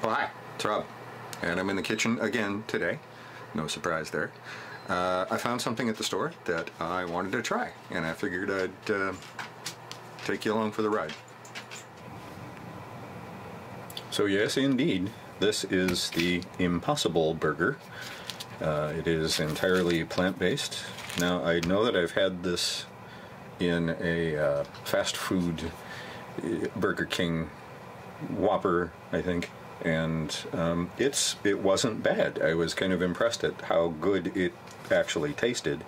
Oh, hi, it's Rob. And I'm in the kitchen again today. No surprise there. Uh, I found something at the store that I wanted to try, and I figured I'd uh, take you along for the ride. So, yes, indeed, this is the Impossible Burger. Uh, it is entirely plant based. Now, I know that I've had this in a uh, fast food uh, Burger King Whopper, I think, and um, it's it wasn't bad. I was kind of impressed at how good it actually tasted.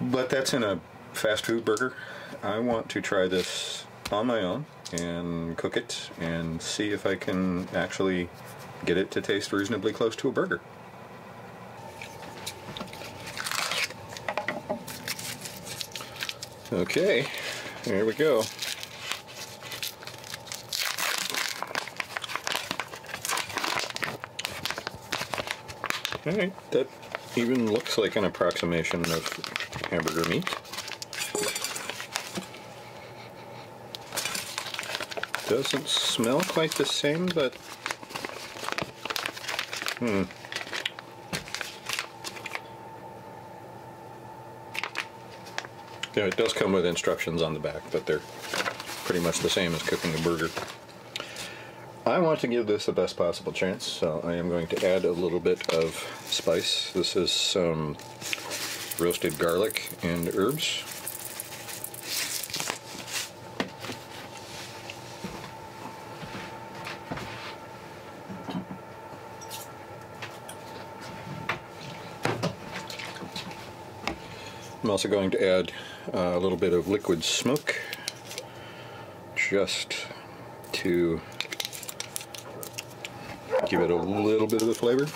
But that's in a fast food burger. I want to try this on my own and cook it and see if I can actually get it to taste reasonably close to a burger. Okay, here we go. Alright, that even looks like an approximation of hamburger meat. Doesn't smell quite the same, but... Hmm. Yeah, it does come with instructions on the back, but they're pretty much the same as cooking a burger. I want to give this the best possible chance, so I am going to add a little bit of spice. This is some roasted garlic and herbs. I'm also going to add uh, a little bit of liquid smoke just to give it a little bit of the flavor.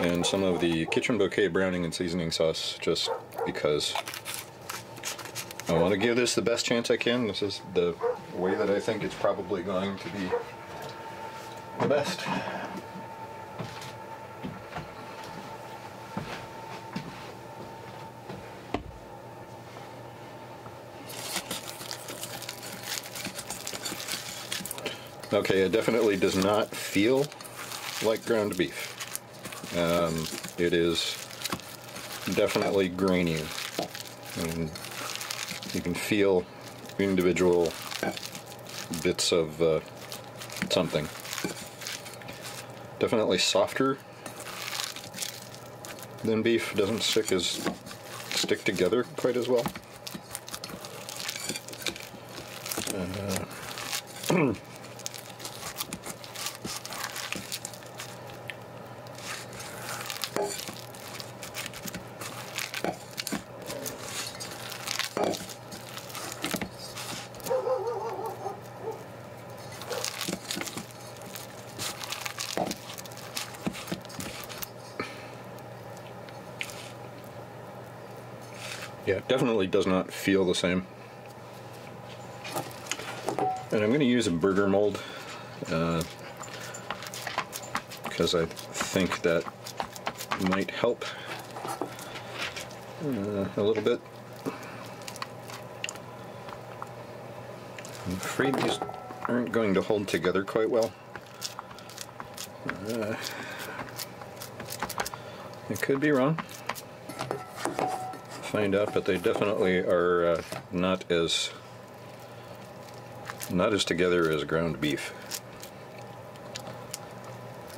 And some of the Kitchen Bouquet browning and seasoning sauce just because I want to give this the best chance I can. This is the way that I think it's probably going to be the best. Okay, it definitely does not feel like ground beef. Um, it is definitely grainy. And you can feel individual bits of uh, something. Definitely softer than beef. Doesn't stick as stick together quite as well. Uh, Yeah, definitely does not feel the same. And I'm going to use a burger mold uh, because I think that might help uh, a little bit. I'm afraid these aren't going to hold together quite well. Uh, I could be wrong find out, but they definitely are uh, not as not as together as ground beef,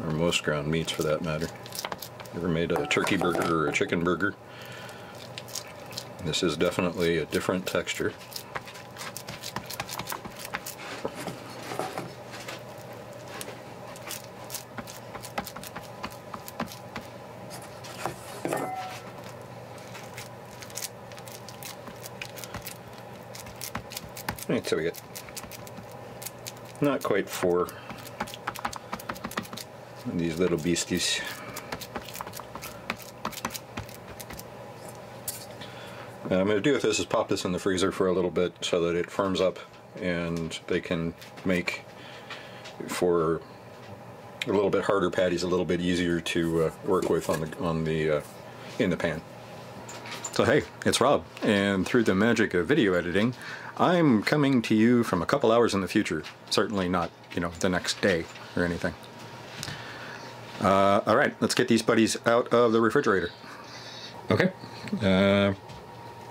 or most ground meats for that matter. Ever made a turkey burger or a chicken burger? This is definitely a different texture. So we get not quite four these little beasties. What I'm going to do with this is pop this in the freezer for a little bit so that it firms up and they can make for a little bit harder patties a little bit easier to uh, work with on the on the uh, in the pan. So hey, it's Rob, and through the magic of video editing, I'm coming to you from a couple hours in the future. Certainly not, you know, the next day or anything. Uh, all right, let's get these buddies out of the refrigerator. Okay. Uh,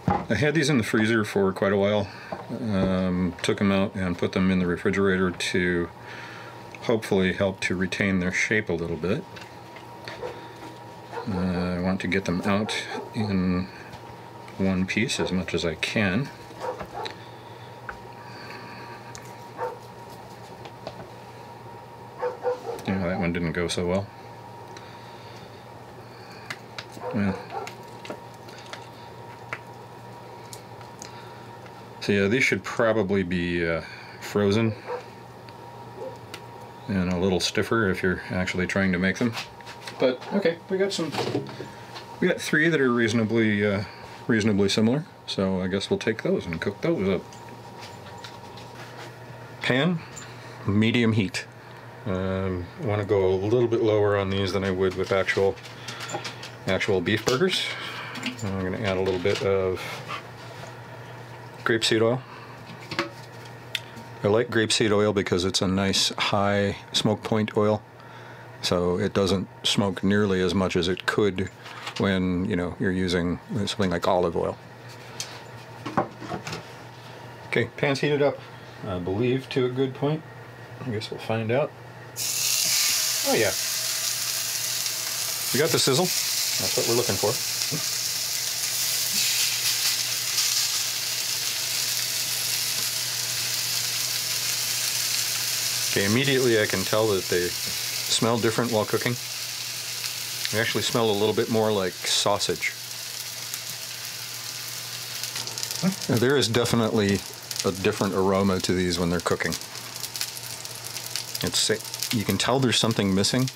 I had these in the freezer for quite a while. Um, took them out and put them in the refrigerator to hopefully help to retain their shape a little bit. Uh, I want to get them out in one piece as much as I can. Yeah, that one didn't go so well. Well. So yeah, these should probably be uh, frozen and a little stiffer if you're actually trying to make them. But okay, we got some. We got three that are reasonably uh, reasonably similar. So I guess we'll take those and cook those up. Pan, medium heat. Um, want to go a little bit lower on these than I would with actual actual beef burgers. I'm going to add a little bit of grapeseed oil. I like grapeseed oil because it's a nice high smoke point oil. So it doesn't smoke nearly as much as it could when, you know, you're using something like olive oil. Okay, pan's heated up, I believe, to a good point. I guess we'll find out. Oh yeah. We got the sizzle. That's what we're looking for. Okay, immediately I can tell that they smell different while cooking. They actually smell a little bit more like sausage. Now, there is definitely a different aroma to these when they're cooking. It's you can tell there's something missing.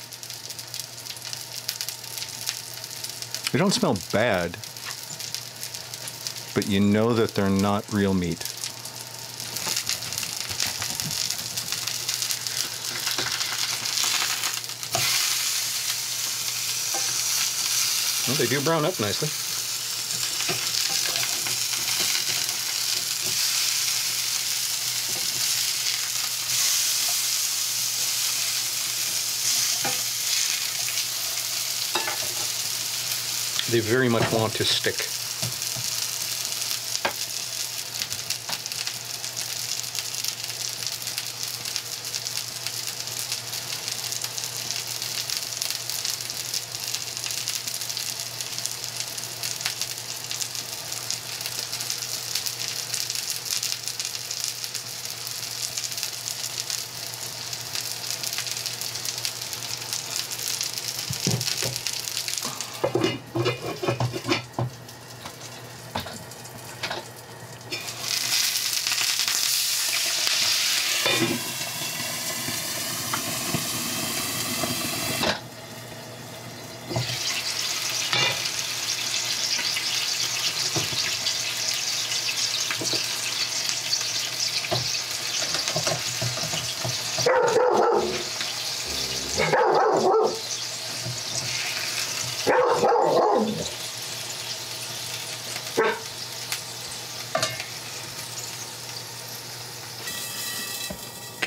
They don't smell bad, but you know that they're not real meat. Well, they do brown up nicely. They very much want to stick.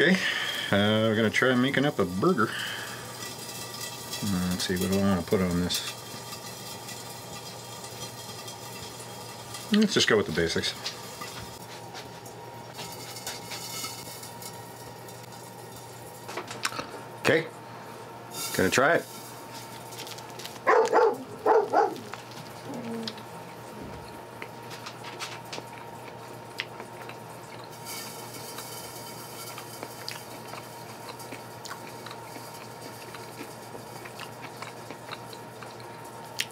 Okay, uh, we're gonna try making up a burger. Uh, let's see, what I want to put on this? Let's just go with the basics. Okay, gonna try it.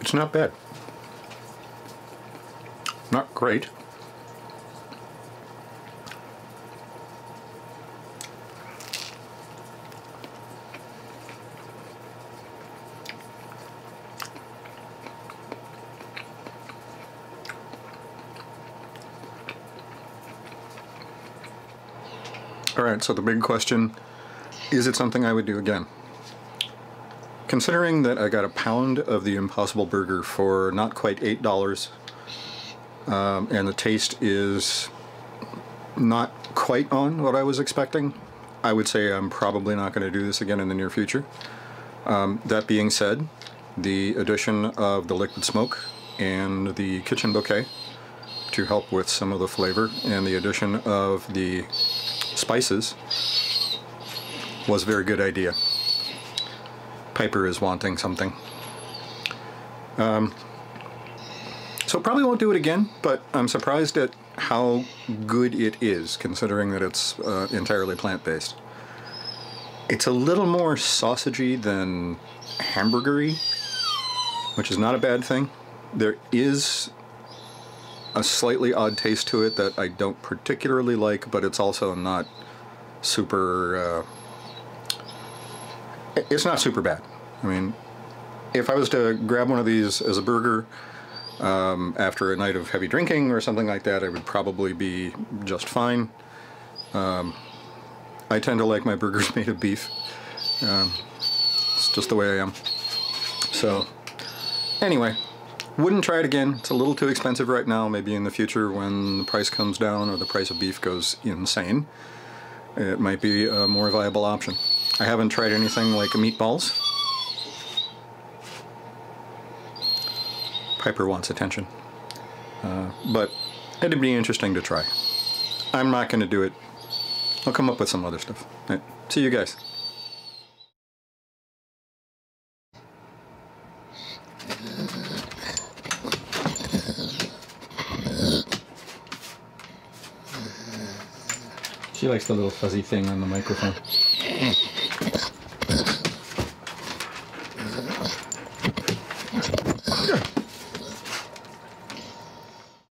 It's not bad. Not great. All right, so the big question, is it something I would do again? Considering that I got a pound of the Impossible Burger for not quite $8, um, and the taste is not quite on what I was expecting. I would say I'm probably not going to do this again in the near future. Um, that being said, the addition of the liquid smoke and the kitchen bouquet to help with some of the flavor and the addition of the spices was a very good idea. Piper is wanting something. Um, so probably won't do it again, but I'm surprised at how good it is, considering that it's uh, entirely plant-based. It's a little more sausagey than hamburgery, which is not a bad thing. There is a slightly odd taste to it that I don't particularly like, but it's also not super. Uh, it's not super bad. I mean, if I was to grab one of these as a burger um, after a night of heavy drinking or something like that, it would probably be just fine. Um, I tend to like my burgers made of beef. Um, it's just the way I am. So, anyway, wouldn't try it again. It's a little too expensive right now. Maybe in the future when the price comes down or the price of beef goes insane, it might be a more viable option. I haven't tried anything like meatballs. Piper wants attention. Uh, but it'd be interesting to try. I'm not going to do it. I'll come up with some other stuff. Right. See you guys. She likes the little fuzzy thing on the microphone.